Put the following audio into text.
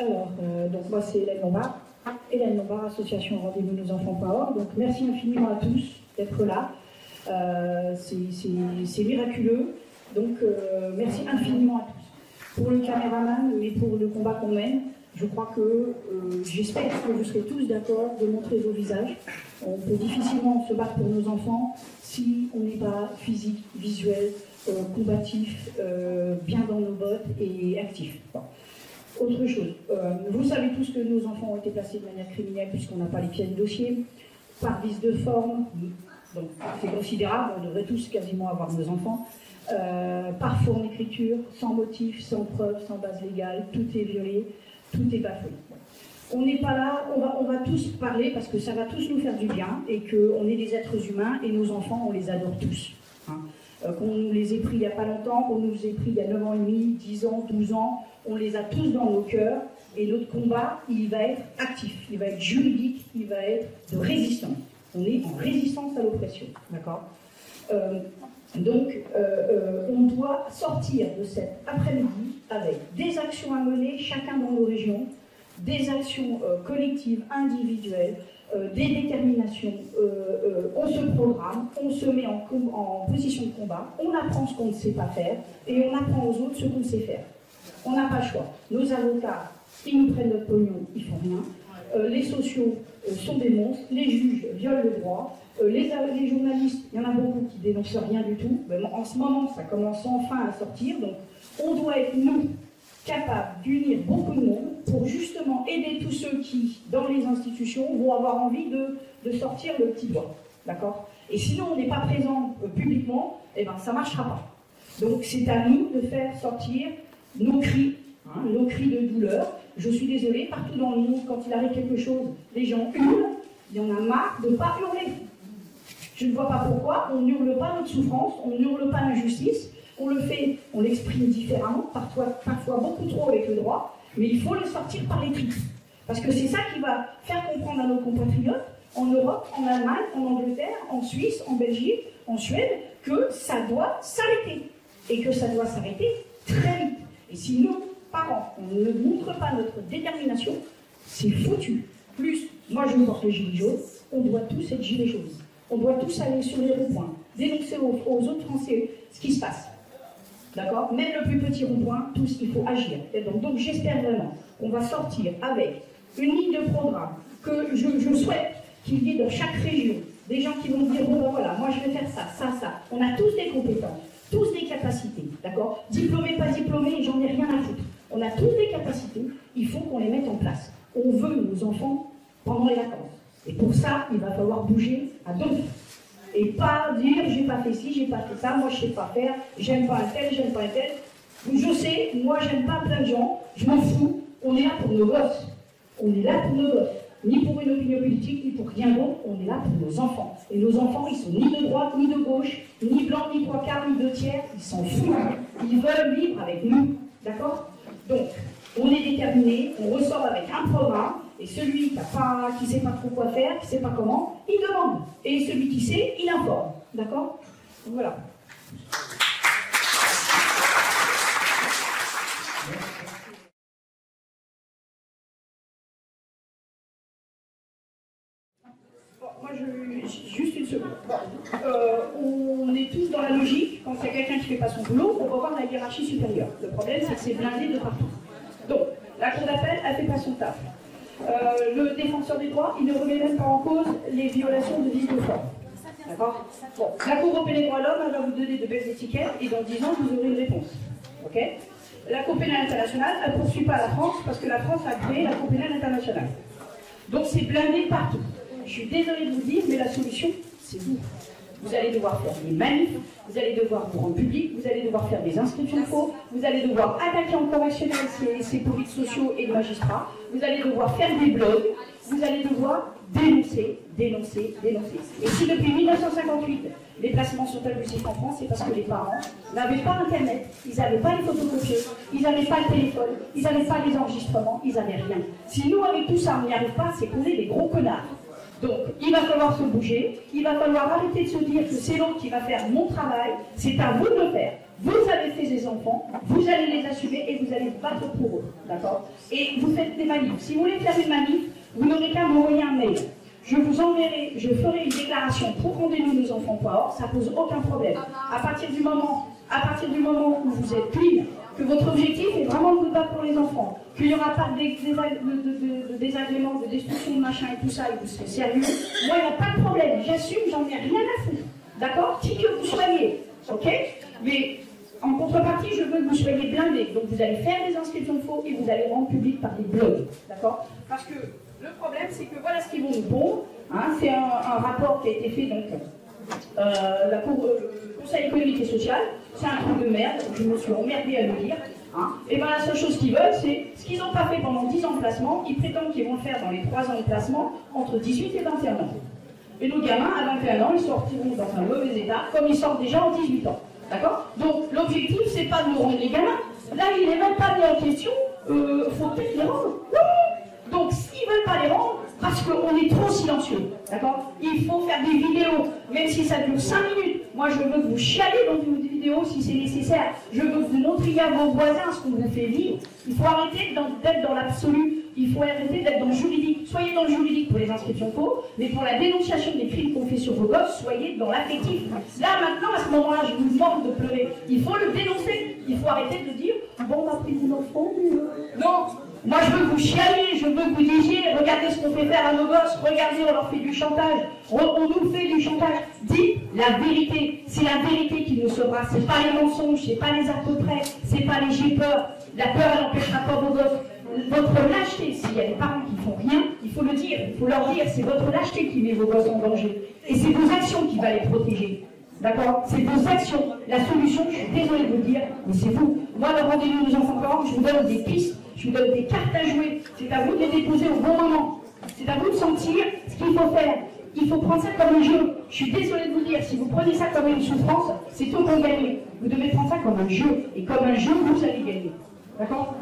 Alors, euh, donc moi c'est Hélène Lombard, Hélène Lombard, association Rendez-vous nos enfants Power. Donc merci infiniment à tous d'être là. Euh, c'est miraculeux. Donc euh, merci infiniment à tous. Pour le caméraman, mais pour le combat qu'on mène, je crois que j'espère que vous serez tous d'accord de montrer vos visages. On peut difficilement se battre pour nos enfants si on n'est pas physique, visuel, combatif, bien dans nos bottes et actif. Autre chose, euh, vous savez tous que nos enfants ont été placés de manière criminelle puisqu'on n'a pas les pièces de dossier, par vice de forme, donc c'est considérable, on devrait tous quasiment avoir nos enfants, euh, par faute d'écriture, sans motif, sans preuve, sans base légale, tout est violé, tout est bafoué. On n'est pas là, on va, on va tous parler parce que ça va tous nous faire du bien et qu'on est des êtres humains et nos enfants, on les adore tous. Euh, qu'on nous les ait pris il n'y a pas longtemps, qu'on nous ait pris il y a 9 ans et demi, 10 ans, 12 ans, on les a tous dans nos cœurs. Et notre combat, il va être actif, il va être juridique, il va être de résistance. On est en résistance à l'oppression, d'accord. Euh, Donc, euh, on doit sortir de cet après-midi avec des actions à mener, chacun dans nos régions, des actions collectives, individuelles, des déterminations, euh, euh, on se programme, on se met en, en, position de combat, on apprend ce qu'on ne sait pas faire et on apprend aux autres ce qu'on sait faire. On n'a pas le choix. Nos avocats, ils nous prennent notre pognon, ils font rien. les sociaux sont des monstres, les juges violent le droit, les, les, journalistes, il y en a beaucoup qui dénoncent rien du tout. Mais en ce moment, ça commence enfin à sortir. Donc, on doit être, nous, capable d'unir beaucoup de monde pour justement aider tous ceux qui, dans les institutions, vont avoir envie de, de sortir le petit doigt. D'accord? Et sinon, on n'est pas présent euh, publiquement, eh ben, ça ne marchera pas. Donc, c'est à nous de faire sortir nos cris, hein, nos cris de douleur. Je suis désolée, partout dans le monde, quand il arrive quelque chose, les gens hurlent. Il y en a marre de ne pas hurler. Je ne vois pas pourquoi on n'hurle pas notre souffrance, on n'hurle pas l'injustice, on le fait, on l'exprime différemment, parfois, beaucoup trop avec le droit, mais il faut le sortir par les tripes. Parce que c'est ça qui va faire comprendre à nos compatriotes, en Europe, en Allemagne, en Angleterre, en Suisse, en Belgique, en Suède, que ça doit s'arrêter. Et que ça doit s'arrêter très vite. Et si nos parents, on ne montre pas notre détermination, c'est foutu. Plus, moi je porte le gilet jaune, on doit tous être gilet jaune. On doit tous aller sur les ronds-points, dénoncer aux autres Français ce qui se passe. D'accord Même le plus petit rond-point, tous, il faut agir. Donc, donc j'espère vraiment qu'on va sortir avec une ligne de programme que je, souhaite qu'il y ait dans chaque région des gens qui vont dire bon ben voilà, moi je vais faire ça, ça, ça. On a tous des compétences, tous des capacités, d'accord Diplômés, pas diplômés, j'en ai rien à foutre. On a tous des capacités, il faut qu'on les mette en place. On veut nos enfants pendant les vacances. Et pour ça, il va falloir bouger à deux. Et pas dire j'ai pas fait ci, j'ai pas fait ça, moi je sais pas faire, j'aime pas un tel, j'aime pas un tel. Je sais, moi j'aime pas plein de gens, je m'en fous, on est là pour nos gosses. On est là pour nos gosses. Ni pour une opinion politique, ni pour rien d'autre, on est là pour nos enfants. Et nos enfants, ils sont ni de droite, ni de gauche, ni blancs, ni trois quarts, ni deux tiers, ils s'en foutent. Ils veulent vivre avec nous. D'accord? Donc, on est déterminé, on ressort avec un programme, et celui qui ne sait pas trop quoi faire, qui ne sait pas comment, il demande. Et celui qui sait, il informe. D'accord Voilà. juste une seconde. Euh, on est tous dans la logique, quand il quelqu'un qui ne fait pas son boulot, on va voir la hiérarchie supérieure. Le problème, c'est que c'est blindé de partout. Donc, la cour d'appel, elle fait pas son taf. Euh, le défenseur des droits, il ne remet même pas en cause les violations de vice de forme. D'accord bon, La Cour européenne des droits de l'homme, va vous donner de belles étiquettes et dans 10 ans, vous aurez une réponse. Ok La Cour pénale internationale, elle ne poursuit pas la France parce que la France a créé la Cour pénale internationale. Donc c'est blindé partout. Je suis désolée de vous dire, mais la solution, c'est vous. Vous allez devoir faire des manifs, vous allez devoir vous rendre public, vous allez devoir faire des inscriptions de vous allez devoir attaquer en correctionnel ces polices sociaux et magistrats, vous allez devoir faire des blogs, vous allez devoir dénoncer, dénoncer, dénoncer. Et si depuis 1958, les placements sont abusifs en France, c'est parce que les parents n'avaient pas Internet, ils n'avaient pas les photocopieuses, ils n'avaient pas le téléphone, ils n'avaient pas les enregistrements, ils n'avaient rien. Si nous, avec tout ça, on n'y arrive pas, c'est qu'on est des gros connards. Donc, il va falloir se bouger, il va falloir arrêter de se dire que c'est l'autre qui va faire mon travail, c'est à vous de le faire. Vous avez fait des enfants, vous allez les assumer et vous allez battre pour eux. D'accord? Et vous faites des manifs. Si vous voulez faire une manif, vous n'aurez qu'à m'envoyer un mail. Je vous enverrai, je ferai une déclaration pour rendez-nous nos enfants.org, ça pose aucun problème. À partir du moment, à partir du moment où vous êtes clean, que votre objectif est vraiment de vous battre pour les enfants, qu'il n'y aura pas de, de, désagréments, de destruction de machin et tout ça, et vous serez sérieux, moi il n'y a pas de problème, j'assume, j'en ai rien à foutre. D'accord? Qui que vous soyez, ok? Mais en contrepartie, je veux que vous soyez blindés. Donc vous allez faire des inscriptions faux et vous allez rendre public par des blogs. D'accord? Parce que le problème, c'est que voilà ce qu'ils vont nous pondre. Hein, c'est un, rapport qui a été fait donc euh, euh, le Conseil économique et social. C'est un truc de merde. Je me suis emmerdée à le lire. Hein. Et bien la seule chose qu'ils veulent, c'est ce qu'ils n'ont pas fait pendant 10 ans de placement. Ils prétendent qu'ils vont le faire dans les 3 ans de placement entre 18 et 21 ans. Et nos gamins, à 21 ans, ils sortiront dans un mauvais état, comme ils sortent déjà en 18 ans. D'accord? Donc l'objectif, c'est pas de nous rendre les gamins. Là, il n'est même pas mis en question. Euh, faut peut-être les rendre. Donc s'ils veulent pas les rendre, parce qu'on est trop silencieux, d'accord? Il faut faire des vidéos, même si ça dure 5 minutes. Moi, je veux que vous chialez dans une vidéo si c'est nécessaire. Je veux que vous montriez à vos voisins ce qu'on vous fait vivre. Il faut arrêter d'être dans l'absolu. Il faut arrêter d'être dans le juridique. Soyez dans le juridique pour les inscriptions faux, mais pour la dénonciation des crimes qu'on fait sur vos gosses, soyez dans l'affectif. Là, maintenant, à ce moment-là, je vous demande de pleurer. Il faut le dénoncer. Il faut arrêter de dire Bon, on a pris enfant. Non moi, je veux vous chialiez, je veux que vous disiez, regardez ce qu'on fait faire à nos gosses, regardez, on leur fait du chantage, on, nous fait du chantage. Dites la vérité, c'est la vérité qui nous sauvera, c'est pas les mensonges, c'est pas les à peu près, c'est pas les j'ai peur. La peur, n'empêchera pas vos gosses. Votre lâcheté, s'il y a des parents qui font rien, il faut le dire, il faut leur dire, c'est votre lâcheté qui met vos gosses en danger. Et c'est vos actions qui va les protéger. D'accord? C'est vos actions. La solution, je suis désolée de vous dire, mais c'est vous. Moi, le rendez-vous des enfants parents, je vous donne des pistes je vous donne des cartes à jouer. C'est à vous de les déposer au bon moment. C'est à vous de sentir ce qu'il faut faire. Il faut prendre ça comme un jeu. Je suis désolée de vous dire, si vous prenez ça comme une souffrance, c'est tout pour gagner. Vous devez prendre ça comme un jeu. Et comme un jeu, vous allez gagner. D'accord?